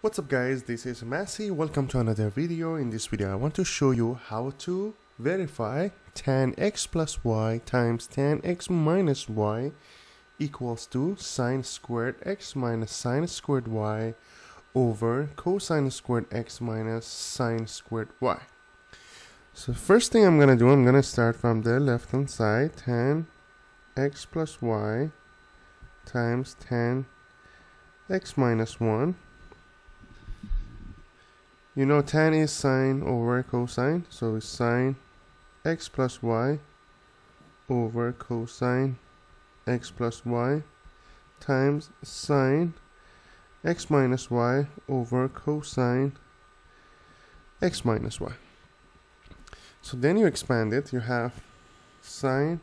What's up guys, this is Masi, welcome to another video. In this video I want to show you how to verify tan x plus y times tan x minus y equals to sine squared x minus sine squared y over cosine squared x minus sine squared y. So first thing I'm gonna do, I'm gonna start from the left hand side, tan x plus y times tan x minus 1 you know tan is sine over cosine, so it's sine x plus y over cosine x plus y times sine x minus y over cosine x minus y. So then you expand it, you have sine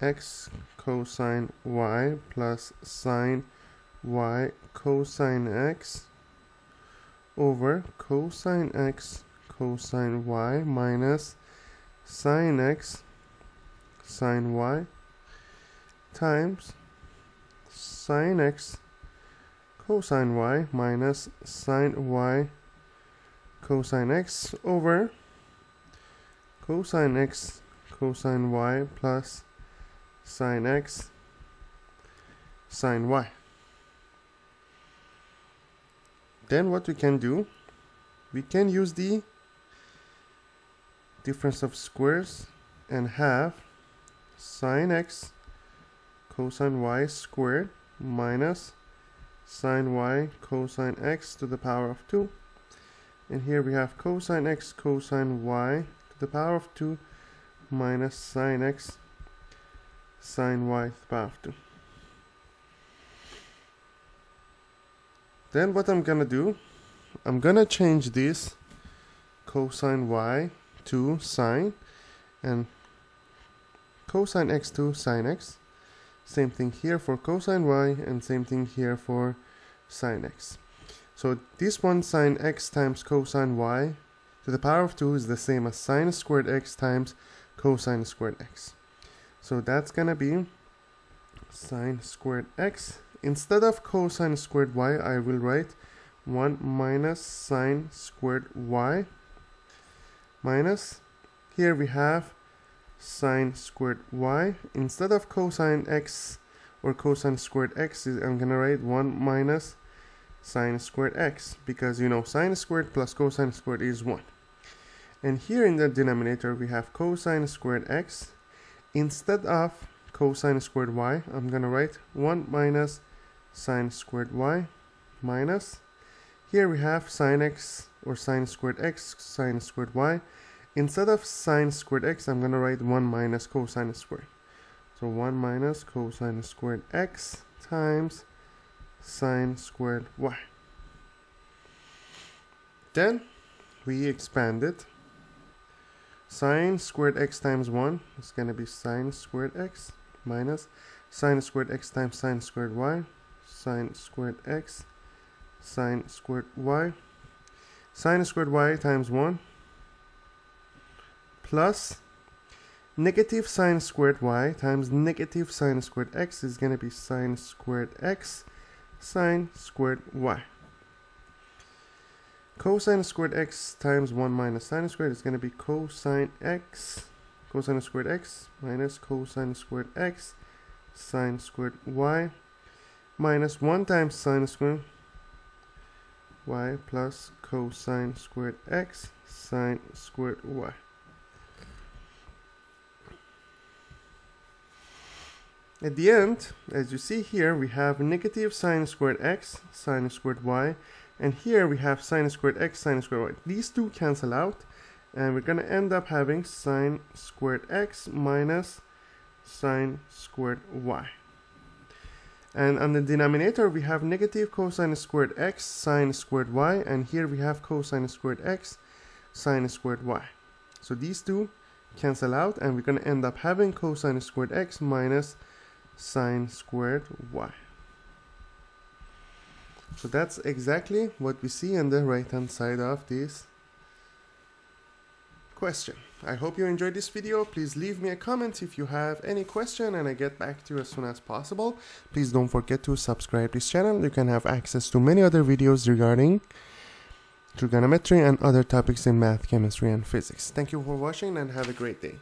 x cosine y plus sine y cosine x over cosine x cosine y minus sine x sine y times sine x cosine y minus sine y cosine x over cosine x cosine y plus sine x sine y. then what we can do we can use the difference of squares and have sine x cosine y squared minus sine y cosine x to the power of 2 and here we have cosine x cosine y to the power of 2 minus sine x sine y to the power of 2 Then what I'm gonna do, I'm gonna change this cosine y to sine and cosine x to sine x. Same thing here for cosine y and same thing here for sine x. So this one sine x times cosine y to the power of 2 is the same as sine squared x times cosine squared x. So that's gonna be sine squared x Instead of cosine squared y, I will write 1 minus sine squared y minus, here we have sine squared y. Instead of cosine x or cosine squared x, I'm going to write 1 minus sine squared x because you know sine squared plus cosine squared is 1. And here in the denominator we have cosine squared x. Instead of cosine squared y, I'm going to write 1 minus sine squared y minus here we have sine x or sine squared x sine squared y. Instead of sine squared x I'm gonna write 1 minus cosine squared. So 1 minus cosine squared x times sine squared y. Then we expand it. Sine squared x times 1 is going to be sine squared x minus sine squared x times sine squared y sine squared x sine squared y sine squared y times 1 plus negative sine squared y times negative sine squared x is going to be sine squared x sine squared y. Cosine squared x times 1 minus sine squared is going to be cosine x cosine squared x minus cosine squared x sine squared y minus 1 times sine squared y plus cosine squared x sine squared y. At the end, as you see here, we have negative sine squared x sine squared y, and here we have sine squared x sine squared y. These two cancel out, and we're going to end up having sine squared x minus sine squared y. And on the denominator, we have negative cosine squared x sine squared y, and here we have cosine squared x sine squared y. So these two cancel out, and we're going to end up having cosine squared x minus sine squared y. So that's exactly what we see on the right hand side of this question. I hope you enjoyed this video. Please leave me a comment if you have any question and I get back to you as soon as possible. Please don't forget to subscribe this channel. You can have access to many other videos regarding trigonometry and other topics in math, chemistry and physics. Thank you for watching and have a great day.